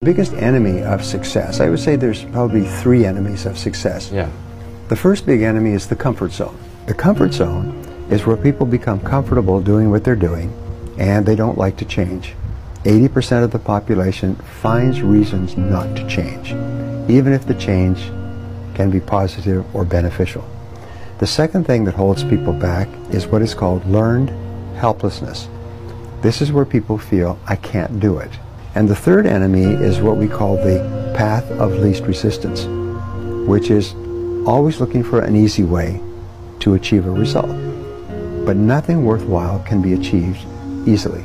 The biggest enemy of success, I would say there's probably three enemies of success. Yeah. The first big enemy is the comfort zone. The comfort zone is where people become comfortable doing what they're doing and they don't like to change. 80% of the population finds reasons not to change, even if the change can be positive or beneficial. The second thing that holds people back is what is called learned helplessness. This is where people feel, I can't do it. And the third enemy is what we call the path of least resistance, which is always looking for an easy way to achieve a result. But nothing worthwhile can be achieved easily.